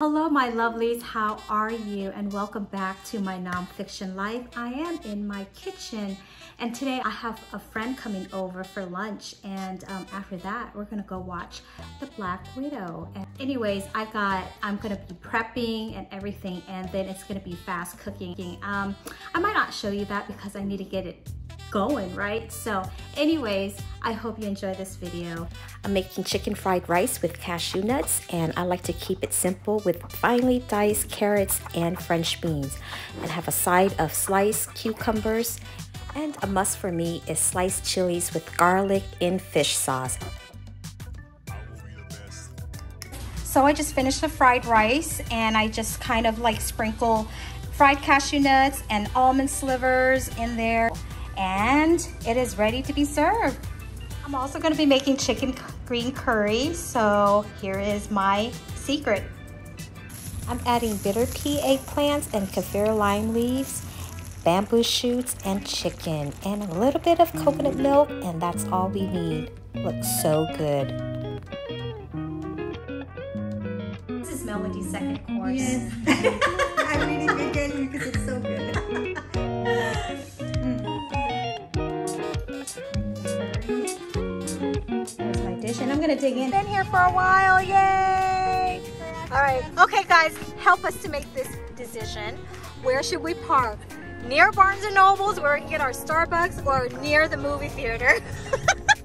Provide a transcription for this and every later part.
Hello, my lovelies. How are you? And welcome back to my Nom Fiction life. I am in my kitchen, and today I have a friend coming over for lunch. And um, after that, we're gonna go watch The Black Widow. And anyways, I got I'm gonna be prepping and everything, and then it's gonna be fast cooking. Um, I might not show you that because I need to get it going, right? So anyways, I hope you enjoy this video. I'm making chicken fried rice with cashew nuts and I like to keep it simple with finely diced carrots and French beans. And have a side of sliced cucumbers and a must for me is sliced chilies with garlic in fish sauce. So I just finished the fried rice and I just kind of like sprinkle fried cashew nuts and almond slivers in there and it is ready to be served. I'm also gonna be making chicken green curry, so here is my secret. I'm adding bitter pea eggplants and kaffir lime leaves, bamboo shoots, and chicken, and a little bit of coconut milk, and that's all we need. Looks so good. This is Melody's second course. Yes. I'm reading again I'm gonna dig in. Been here for a while, yay! All right, okay guys, help us to make this decision. Where should we park? Near Barnes & Nobles where we can get our Starbucks or near the movie theater?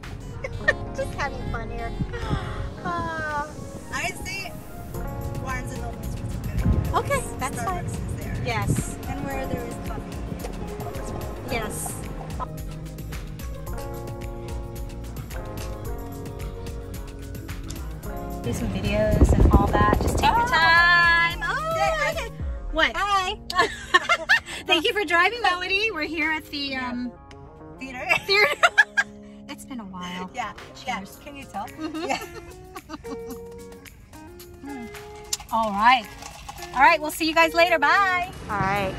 Just having fun here. Do some videos and all that. Just take oh. your time. Oh, okay. What? Hi. Thank you for driving, Melody. We're here at the um, theater. Theater. it's been a while. Yeah. Cheers. Yeah. Can you tell? Mm -hmm. Yeah. all right. All right. We'll see you guys later. Bye. All right.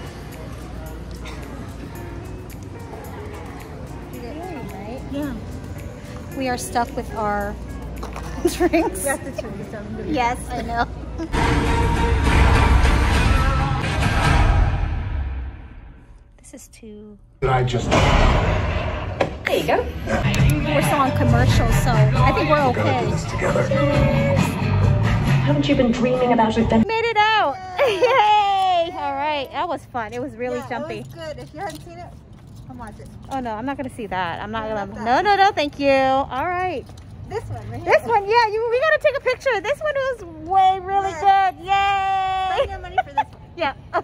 Yeah. We are stuck with our drinks. You have to turn this down. Yes, I know. this is too... Did I just... There you go. We're still on commercial, so I think we're okay. Haven't you been dreaming about it then? Made it out! Yay! All right, that was fun. It was really yeah, jumpy. It was good. If you hadn't seen it, come watch it. Oh no, I'm not gonna see that. I'm not gonna. No, no, no. Thank you. All right. This one, right This one, yeah. You, we gotta take a picture. This one was way really good. Yay! Find your